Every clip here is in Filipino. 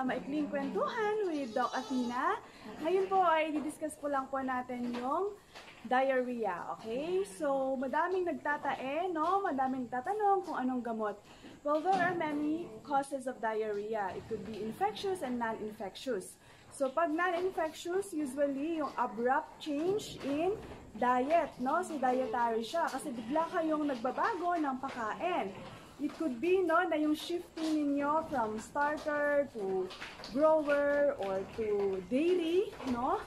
sa Maikling Kwentuhan with Doc Athena. Ngayon po ay didiscuss po lang po natin yung diarrhea, okay? So, madaming nagtatae, no? Madaming nagtatanong kung anong gamot. Well, there are many causes of diarrhea. It could be infectious and non-infectious. So, pag non-infectious, usually yung abrupt change in diet, no? So, dietary siya kasi bigla kayong nagbabago ng pagkain. It could be no, na yung shifting ninyo from starter to grower or to dairy, no,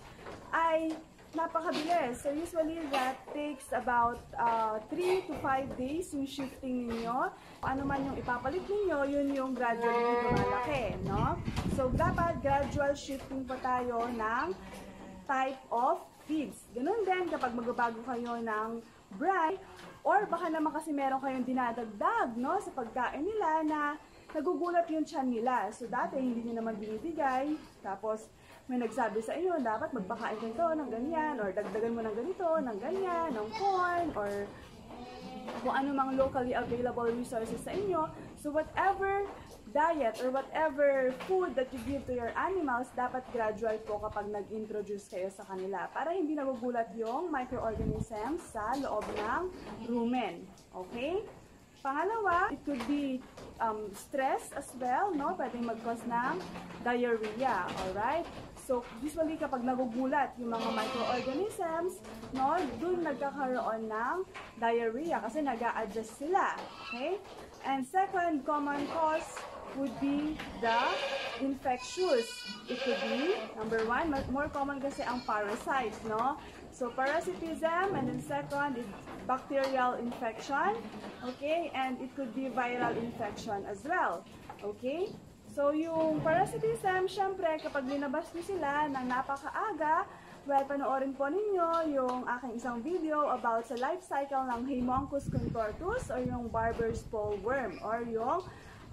ay napakabilis. So usually that takes about 3 uh, to 5 days yung shifting ninyo. Ano man yung ipapalit ninyo, yun yung gradually lumalaki, no? So dapat gradual shifting pa tayo ng type of feeds. Ganun din kapag magbabago kayo ng bright or baka naman kasi meron kayong dinadagdag no, sa pagkain nila na nagugulat yung tiyan nila. So dati hindi nyo naman binibigay, tapos may nagsabi sa inyo, dapat magpakain ka ng ganyan, or dagdagan mo ng ganito, ng ganyan, ng corn, or kung ano mang locally available resources sa inyo. So whatever diet or whatever food that you give to your animals, dapat gradual po kapag nag-introduce kayo sa kanila para hindi nagugulat yung microorganisms sa loob ng rumen. Okay? Pangalawa, it could be um, stress as well, no? Pwedeng mag-cause ng diarrhea, alright? So, usually kapag nagugulat yung mga microorganisms, no, dun nagkakaroon ng diarrhea kasi nag adjust sila, okay? And second common cause would be the infectious. It could be, number one, more common kasi ang parasites, no? So, parasitism, and then second is bacterial infection, okay? And it could be viral infection as well, okay? So, yung parasitism, syempre, kapag linabas niyo sila ng napakaaga, well, panoorin po ninyo yung aking isang video about sa life cycle ng Haemonchus contortus or yung barber's pole worm or yung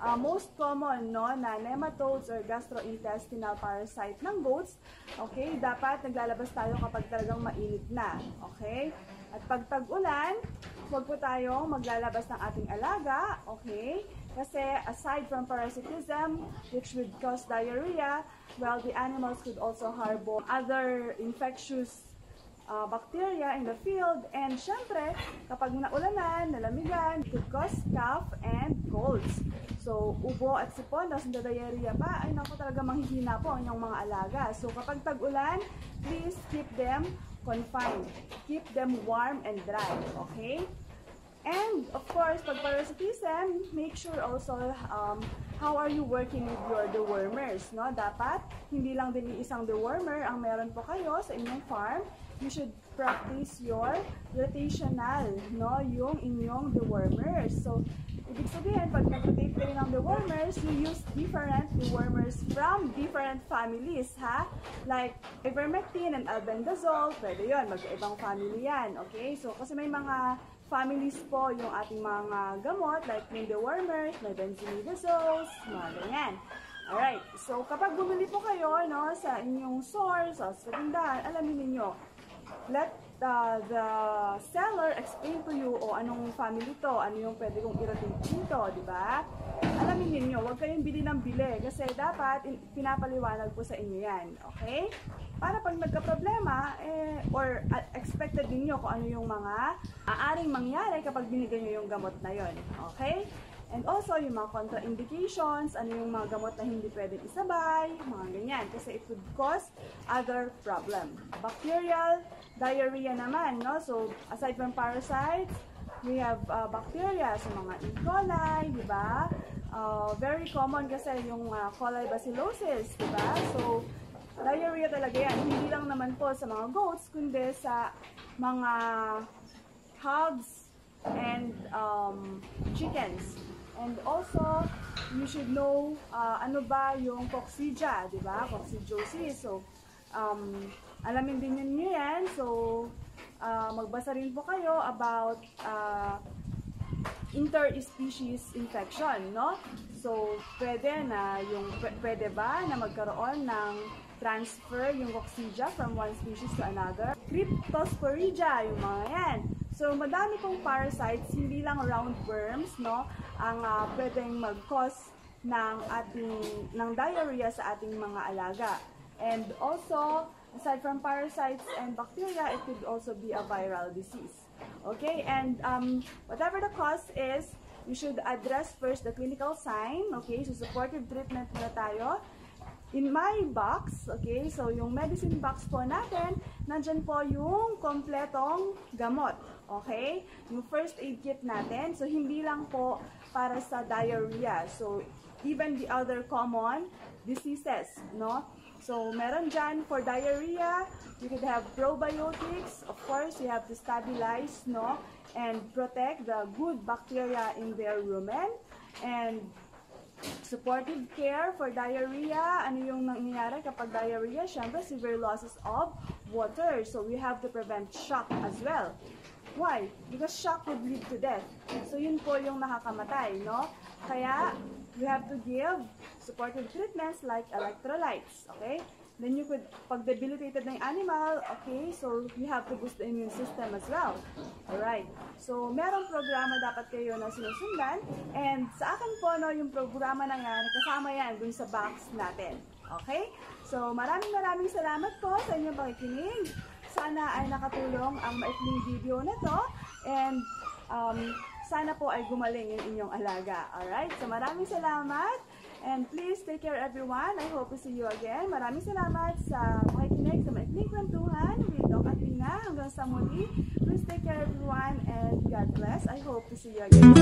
uh, most common no, na nematodes or gastrointestinal parasite ng goats, okay, dapat naglalabas tayo kapag talagang mainit na. Okay? At pag tag-ulan, huwag po tayong maglalabas ng ating alaga, okay? Kasi aside from parasitism, which would cause diarrhea, well, the animals could also harbor other infectious uh, bacteria in the field. And syempre, kapag naulanan, nalamigan, it could cause cough and colds. So, ubo at sipon, tapos diarrhea pa, ay naku talaga manghihina po ang inyong mga alaga. So, kapag tag-ulan, please keep them confined. Keep them warm and dry, okay? And, of course, pag parasitism, make sure also um, how are you working with your dewormers, no? Dapat, hindi lang din isang dewormer ang meron po kayo sa inyong farm. You should practice your rotational, no? Yung inyong dewormers. So, ibig sabihin, pag nag-rotate kayo ng dewormers, you use different dewormers from different families, ha? Like, ivermectin and albendazole, pwede yun, mag-ibang family yan, okay? So, kasi may mga families po yung ating mga gamot like may dewormers, may benzimidazoles, mga ganyan. Alright, so kapag bumili po kayo no, sa inyong source o sa tindahan, alamin niyo let uh, the seller explain to you o anong family to, ano yung pwede kong i-rotate dito, di ba? Alamin niyo, huwag kayong bili ng bili kasi dapat pinapaliwanag po sa inyo yan, okay? Para pag nagka-problema, eh, or uh, expected ninyo kung ano yung mga aaring mangyari kapag binigay nyo yung gamot na yon, okay? And also, yung mga contraindications, ano yung mga gamot na hindi pwedeng isabay, mga ganyan. Kasi it would cause other problem. Bacterial, diarrhea naman, no? So, aside from parasites, we have uh, bacteria, so mga E. coli, di ba? Uh, very common kasi yung uh, coli bacillosis, di ba? So, diarrhea talaga yan. Naman po sa mga goats, kundi sa mga hogs and um, chickens. And also, you should know uh, ano ba yung coccidia, di ba? Coccidiosis. So, um, alamin din niyo yan. So, uh, magbasa rin po kayo about uh, interspecies infection, no? So, pwede na yung, pwede ba na magkaroon ng transfer yung coccidia from one species to another? Cryptosporidia, yung mga yan. So, madami pong parasites, hindi lang roundworms, no, ang uh, pwedeng mag-cause ng ating ng diarrhea sa ating mga alaga. And also, aside from parasites and bacteria, it could also be a viral disease. Okay, and um, whatever the cause is, you should address first the clinical sign. Okay, so supportive treatment na tayo. In my box, okay, so yung medicine box po natin, nandyan po yung kompletong gamot. Okay? Yung first aid kit natin. So, hindi lang po para sa diarrhea. So, even the other common diseases, no? So, meron dyan for diarrhea, you could have probiotics. Of course, you have to stabilize, no? And protect the good bacteria in their rumen. And supportive care for diarrhea. Ano yung nangyayari kapag diarrhea? Siyempre, severe losses of water. So, we have to prevent shock as well. Why? Because shock would lead to death. So, yun po yung nakakamatay, no? Kaya, we have to give supportive treatments like electrolytes, okay? Then you could, pag debilitated na yung animal, okay, so you have to boost the immune system as well. Alright. So, merong programa dapat kayo na sinusundan. And sa akin po, no, yung programa na yan, kasama yan dun sa box natin. Okay? So, maraming maraming salamat po sa inyong pakikinig. Sana ay nakatulong ang maikling video na to. And, um, sana po ay gumaling yung inyong alaga. Alright? So, maraming salamat. And please take care everyone. I hope to see you again. Maraming salamat sa pakikinig sa maikling kwentuhan with Doc Athena. Hanggang sa muli. Please take care everyone and God bless. I hope to see you again.